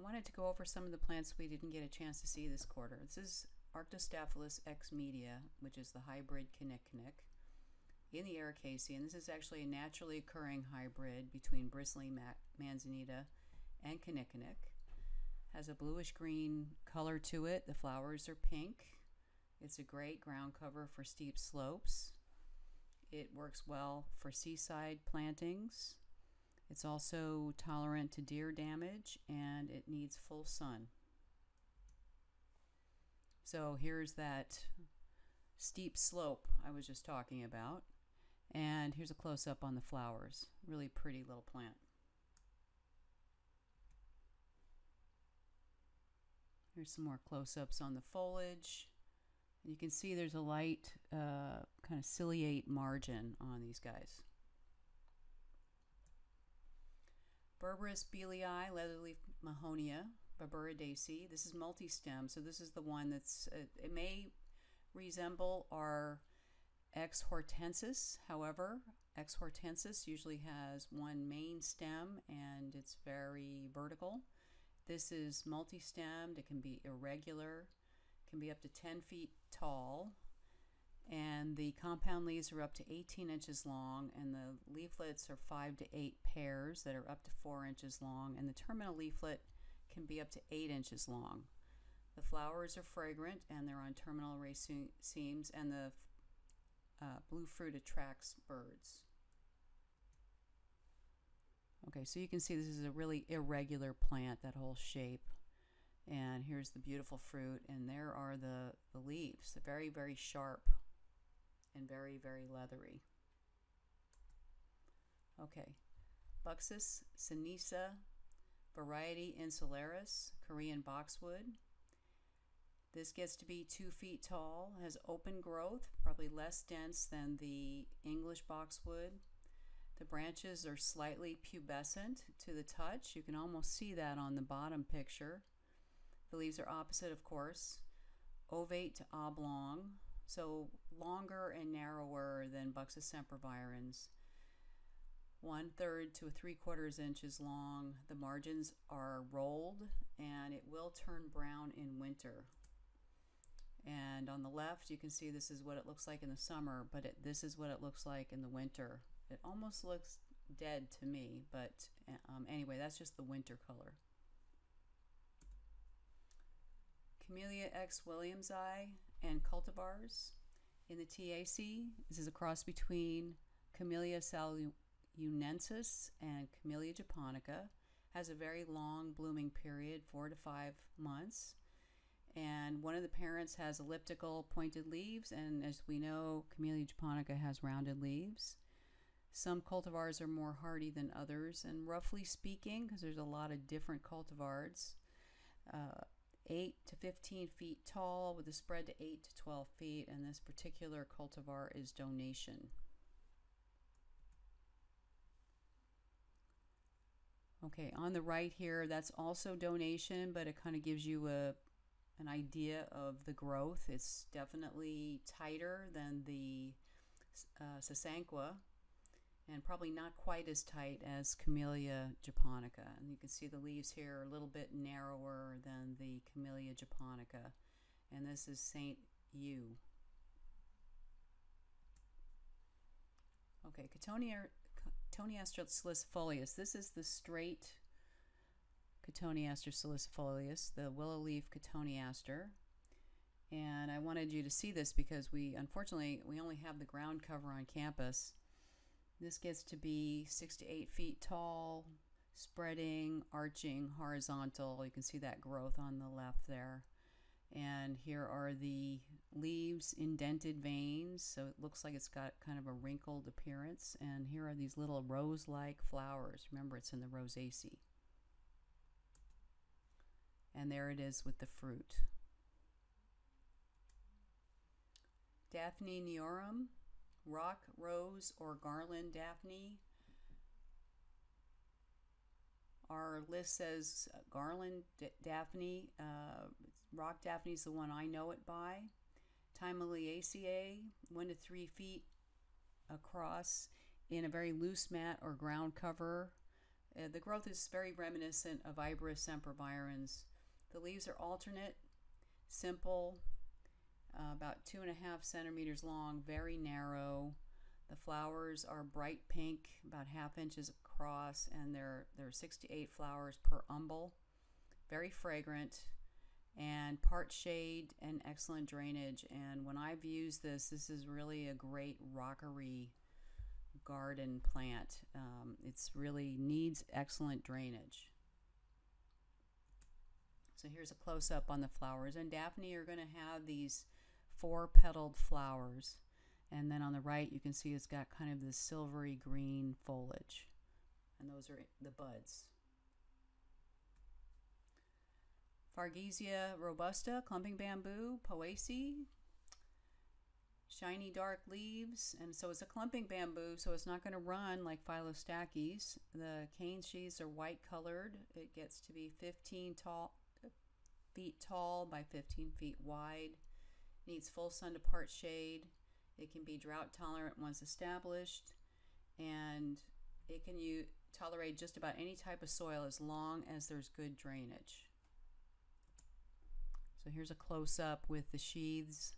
I wanted to go over some of the plants we didn't get a chance to see this quarter. This is Arctostaphylos ex media, which is the hybrid kinnikinnick in the Ericaceae. and This is actually a naturally occurring hybrid between bristly manzanita and kinnikinnick. Has a bluish green color to it. The flowers are pink. It's a great ground cover for steep slopes. It works well for seaside plantings. It's also tolerant to deer damage and it needs full sun. So here's that steep slope I was just talking about. And here's a close-up on the flowers. Really pretty little plant. Here's some more close-ups on the foliage. You can see there's a light uh, kind of ciliate margin on these guys. Berberis bealii, leatherleaf mahonia, Berberidaceae. This is multi-stem, so this is the one that's, uh, it may resemble our X hortensis. However, X hortensis usually has one main stem and it's very vertical. This is multi-stemmed, it can be irregular, can be up to 10 feet tall, and the compound leaves are up to 18 inches long, and the leaflets are 5 to 8 pairs that are up to 4 inches long, and the terminal leaflet can be up to 8 inches long. The flowers are fragrant and they're on terminal racemes, and the uh, blue fruit attracts birds. Okay, so you can see this is a really irregular plant, that whole shape. And here's the beautiful fruit, and there are the, the leaves. Very, very sharp and very, very leathery. Okay, Buxus sinensis, variety insularis, Korean boxwood. This gets to be two feet tall, has open growth, probably less dense than the English boxwood. The branches are slightly pubescent to the touch. You can almost see that on the bottom picture. The leaves are opposite, of course, ovate to oblong, so longer and narrower than Buxus sempervirens. One third to three quarters inches long. The margins are rolled and it will turn brown in winter. And on the left, you can see this is what it looks like in the summer, but it, this is what it looks like in the winter. It almost looks dead to me, but um, anyway, that's just the winter color. Camellia X Williamsii and cultivars in the TAC. This is a cross between Camellia saluenensis and Camellia japonica. Has a very long blooming period, four to five months and one of the parents has elliptical pointed leaves and as we know Camellia japonica has rounded leaves. Some cultivars are more hardy than others and roughly speaking because there's a lot of different cultivars uh, 8 to 15 feet tall with a spread to 8 to 12 feet and this particular cultivar is donation. Okay, on the right here, that's also donation, but it kind of gives you a an idea of the growth. It's definitely tighter than the uh, Sasanqua and probably not quite as tight as Camellia japonica. And you can see the leaves here are a little bit narrower than the Camellia japonica. And this is St. U. Okay, Cotoneaster salicifolius. This is the straight Cotoneaster salicifolius, the willow leaf Cotoneaster. And I wanted you to see this because we, unfortunately, we only have the ground cover on campus. This gets to be six to eight feet tall, spreading, arching, horizontal. You can see that growth on the left there. And here are the leaves, indented veins, so it looks like it's got kind of a wrinkled appearance. And here are these little rose-like flowers. Remember, it's in the Rosaceae. And there it is with the fruit. Daphne cneorum, rock rose or garland daphne. Our list says garland daphne. Uh, rock daphne is the one I know it by. Thymelaeaceae, one to three feet across in a very loose mat or ground cover Uh, the growth is very reminiscent of Iberis sempervirens. The leaves are alternate, simple, uh, about two and a half centimeters long, very narrow. The flowers are bright pink, about half inches across, and there, there are six to eight flowers per umbel. Very fragrant and part shade and excellent drainage. And when I've used this, this is really a great rockery garden plant. Um, it's really needs excellent drainage. So here's a close up on the flowers. And Daphne you're going to have these four petaled flowers. And then on the right, you can see it's got kind of this silvery green foliage. And those are the buds. Fargesia robusta, clumping bamboo, poaceae, shiny dark leaves, and so it's a clumping bamboo, so it's not going to run like Phyllostachys. The cane sheaths are white colored. It gets to be 15 tall, feet tall by 15 feet wide. Needs full sun to part shade. It can be drought tolerant once established, and it can u- tolerate just about any type of soil as long as there's good drainage. So here's a close up with the sheaths.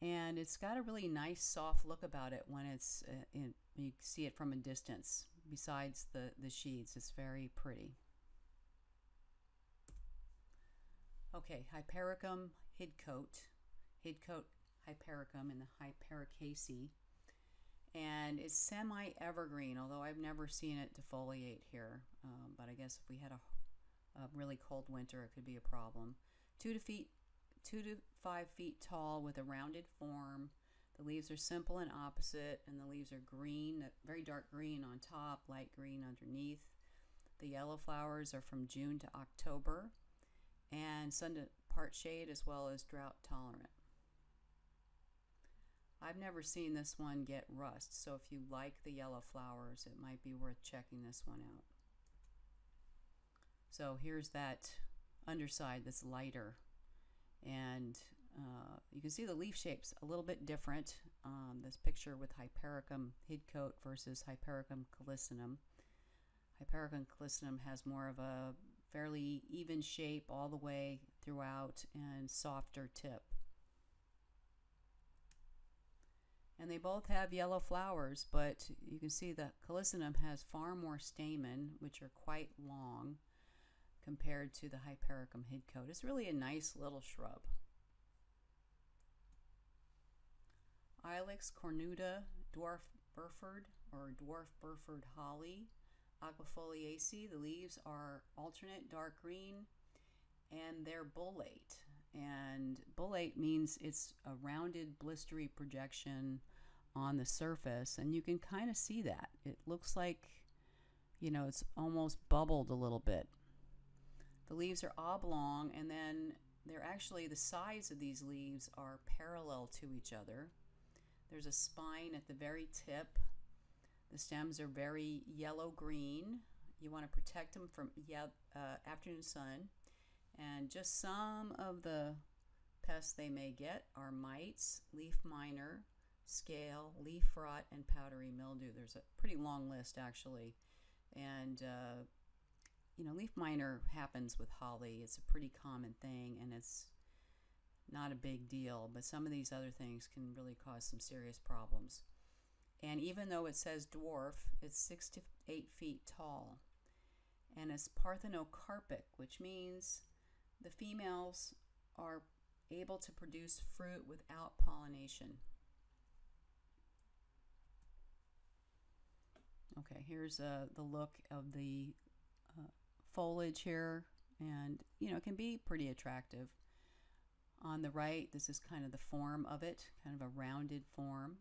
And it's got a really nice soft look about it when it's uh, in, you see it from a distance. Besides the, the sheaths, it's very pretty. Okay, Hypericum hidcote, hidcote hypericum in the Hypericaceae. And it's semi evergreen, although I've never seen it defoliate here. Um, but I guess if we had a, a really cold winter, it could be a problem two to feet two to five feet tall with a rounded form. The leaves are simple and opposite, and the leaves are green, very dark green on top, light green underneath. The yellow flowers are from June to October, and sun to part shade as well as drought tolerant. I've never seen this one get rust, so if you like the yellow flowers, it might be worth checking this one out. So here's that underside that's lighter. And uh, you can see the leaf shape's a little bit different. Um, this picture with Hypericum hidcote versus Hypericum calycinum. Hypericum calycinum has more of a fairly even shape all the way throughout and softer tip. And they both have yellow flowers, but you can see the calycinum has far more stamen, which are quite long compared to the Hypericum hidcote. It's really a nice little shrub. Ilex cornuta, dwarf Burford or dwarf Burford holly, aquifoliaceae. The leaves are alternate dark green and they're bullate. And bullate means it's a rounded blistery projection on the surface and you can kind of see that. It looks like you know, it's almost bubbled a little bit the leaves are oblong, and then they're actually the sides of these leaves are parallel to each other. There's a spine at the very tip. The stems are very yellow green. You want to protect them from uh, afternoon sun. And just some of the pests they may get are mites, leaf miner, scale, leaf rot, and powdery mildew. There's a pretty long list actually. And uh, you know, leaf miner happens with holly. It's a pretty common thing and it's not a big deal, but some of these other things can really cause some serious problems. And even though it says dwarf, it's six to eight feet tall. And it's parthenocarpic, which means the females are able to produce fruit without pollination. Okay, here's uh, the look of the foliage here and you know it can be pretty attractive on the right this is kind of the form of it kind of a rounded form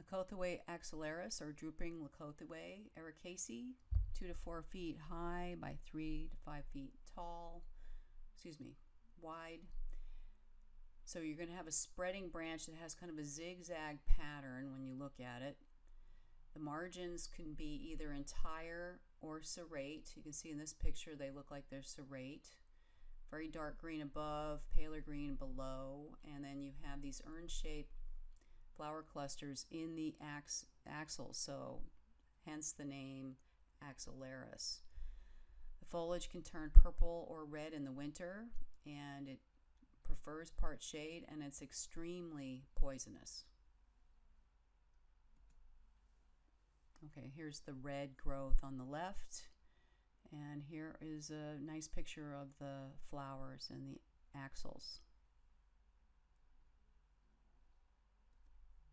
Leucothoe axillaris or drooping Leucothoe ericaceae, two to four feet high by three to five feet tall, excuse me, wide. So you're going to have a spreading branch that has kind of a zigzag pattern when you look at it. The margins can be either entire or serrate. You can see in this picture they look like they're serrate. Very dark green above, paler green below, and then you have these urn-shaped flower clusters in the ax axils, so hence the name Axillaris. The foliage can turn purple or red in the winter, and it prefers part shade, and it's extremely poisonous. Okay, here's the red growth on the left, and here is a nice picture of the flowers and the axils.